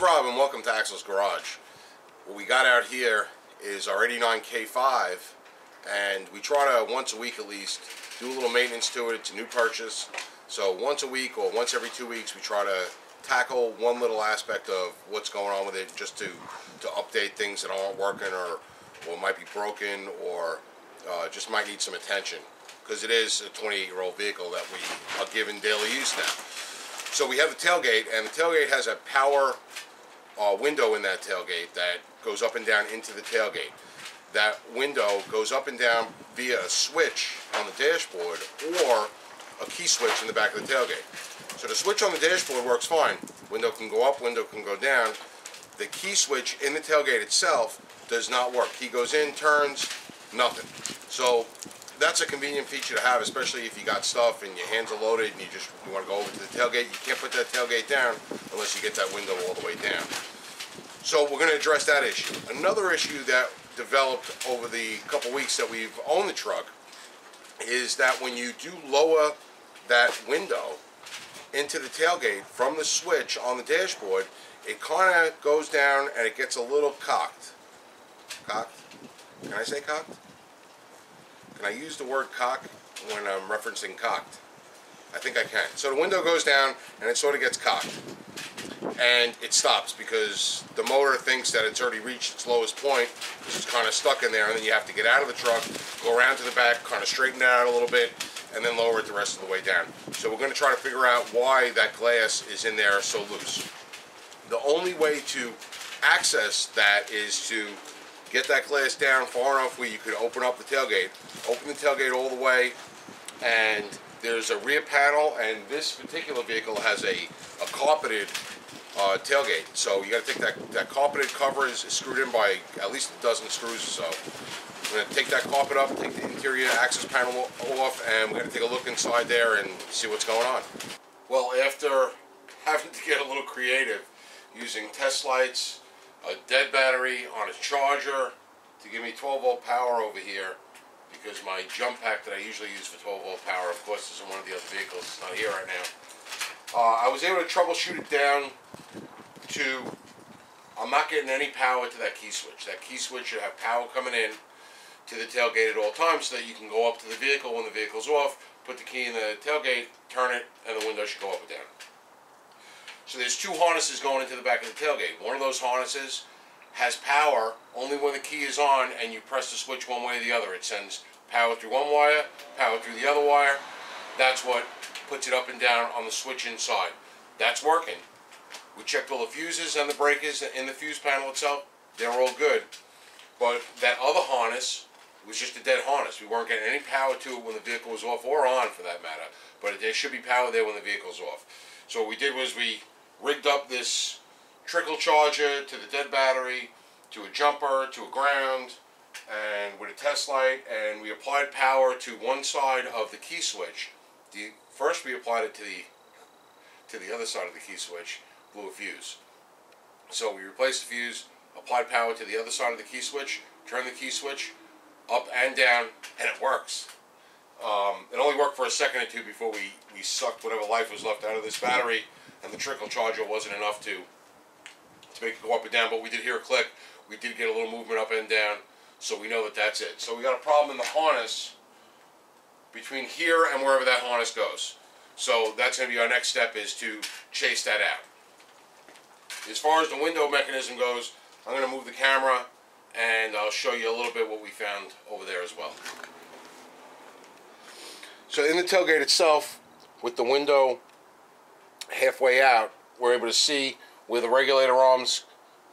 Rob and welcome to Axle's Garage. What we got out here is our 89 K5 and we try to once a week at least do a little maintenance to it. It's a new purchase. So once a week or once every two weeks we try to tackle one little aspect of what's going on with it just to, to update things that aren't working or, or might be broken or uh, just might need some attention because it is a 28 year old vehicle that we are given daily use now. So we have the tailgate and the tailgate has a power uh, window in that tailgate that goes up and down into the tailgate. That window goes up and down via a switch on the dashboard or a key switch in the back of the tailgate. So the switch on the dashboard works fine. Window can go up, window can go down. The key switch in the tailgate itself does not work. Key goes in, turns, nothing. So that's a convenient feature to have, especially if you got stuff and your hands are loaded and you just you want to go over to the tailgate. You can't put that tailgate down unless you get that window all the way down. So we're going to address that issue. Another issue that developed over the couple weeks that we've owned the truck is that when you do lower that window into the tailgate from the switch on the dashboard, it kind of goes down and it gets a little cocked. Cocked? Can I say cocked? Can I use the word cock when I'm referencing cocked? I think I can. So the window goes down and it sort of gets cocked. And it stops because the motor thinks that it's already reached its lowest point because it's kind of stuck in there and then you have to get out of the truck, go around to the back, kind of straighten it out a little bit, and then lower it the rest of the way down. So we're going to try to figure out why that glass is in there so loose. The only way to access that is to get that glass down far enough where you could open up the tailgate, open the tailgate all the way, and there's a rear panel, and this particular vehicle has a, a carpeted uh, tailgate. So you got to take that, that carpeted cover is screwed in by at least a dozen screws so. We're going to take that carpet up, take the interior access panel off, and we're going to take a look inside there and see what's going on. Well, after having to get a little creative, using test lights, a dead battery on a charger to give me 12 volt power over here because my jump pack that I usually use for 12 volt power, of course, is in one of the other vehicles. It's not here right now. Uh, I was able to troubleshoot it down to, I'm not getting any power to that key switch. That key switch should have power coming in to the tailgate at all times so that you can go up to the vehicle when the vehicle's off, put the key in the tailgate, turn it, and the window should go up and down. So there's two harnesses going into the back of the tailgate. One of those harnesses has power only when the key is on and you press the switch one way or the other. It sends power through one wire, power through the other wire. That's what puts it up and down on the switch inside. That's working. We checked all the fuses and the breakers in the fuse panel itself. They're all good. But that other harness was just a dead harness. We weren't getting any power to it when the vehicle was off or on for that matter. But there should be power there when the vehicle's off. So what we did was we rigged up this trickle charger to the dead battery, to a jumper, to a ground, and with a test light, and we applied power to one side of the key switch. The, first we applied it to the to the other side of the key switch, blew a fuse. So we replaced the fuse, applied power to the other side of the key switch, turned the key switch up and down, and it works. Um, it only worked for a second or two before we, we sucked whatever life was left out of this battery and the trickle charger wasn't enough to to make it go up and down, but we did hear a click. We did get a little movement up and down, so we know that that's it. So we got a problem in the harness between here and wherever that harness goes. So that's going to be our next step is to chase that out. As far as the window mechanism goes, I'm going to move the camera and I'll show you a little bit what we found over there as well. So in the tailgate itself, with the window halfway out, we're able to see where the regulator arms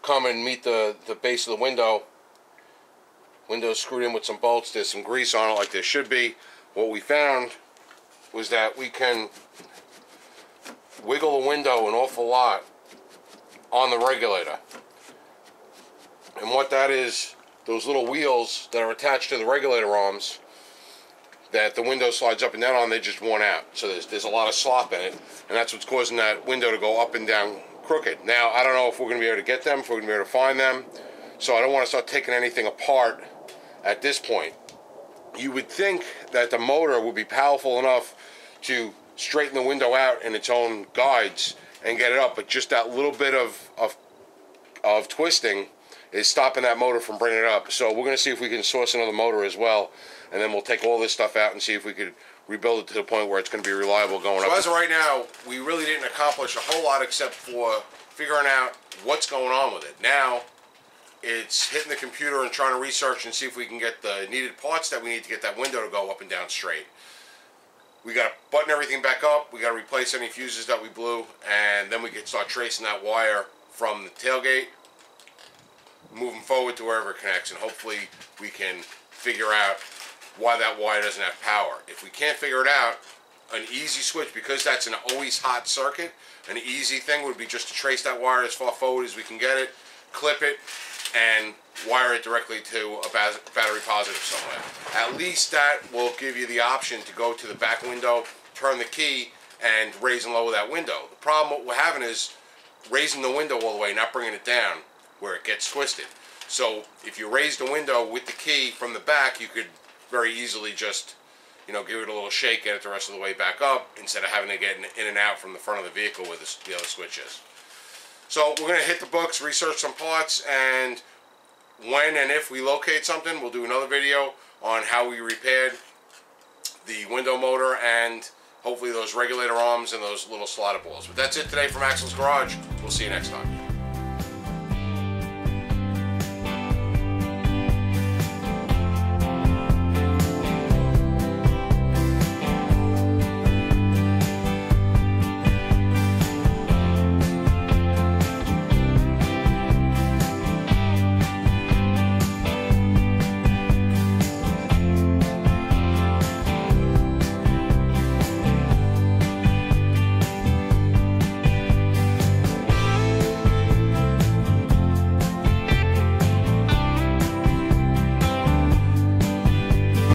come and meet the, the base of the window. Window's screwed in with some bolts. There's some grease on it like there should be. What we found was that we can wiggle the window an awful lot on the regulator. And what that is, those little wheels that are attached to the regulator arms that the window slides up and down on, they just worn out. So there's, there's a lot of slop in it, and that's what's causing that window to go up and down crooked. Now, I don't know if we're going to be able to get them, if we're going to be able to find them, so I don't want to start taking anything apart at this point. You would think that the motor would be powerful enough to straighten the window out in its own guides and get it up, but just that little bit of, of of twisting is stopping that motor from bringing it up. So we're going to see if we can source another motor as well, and then we'll take all this stuff out and see if we could rebuild it to the point where it's going to be reliable going so up. So as of right now, we really didn't accomplish a whole lot except for figuring out what's going on with it. Now, it's hitting the computer and trying to research and see if we can get the needed parts that we need to get that window to go up and down straight. We got to button everything back up. We got to replace any fuses that we blew, and then we can start tracing that wire from the tailgate, moving forward to wherever it connects, and hopefully we can figure out why that wire doesn't have power. If we can't figure it out, an easy switch, because that's an always hot circuit, an easy thing would be just to trace that wire as far forward as we can get it, clip it, and wire it directly to a battery positive somewhere. At least that will give you the option to go to the back window, turn the key, and raise and lower that window. The problem what we're having is raising the window all the way, not bringing it down where it gets twisted. So if you raise the window with the key from the back, you could very easily just, you know, give it a little shake, get it the rest of the way back up, instead of having to get in and out from the front of the vehicle where the, the other switch is. So we're going to hit the books, research some parts, and when and if we locate something, we'll do another video on how we repaired the window motor and hopefully those regulator arms and those little slotted balls. But that's it today from Axle's Garage. We'll see you next time.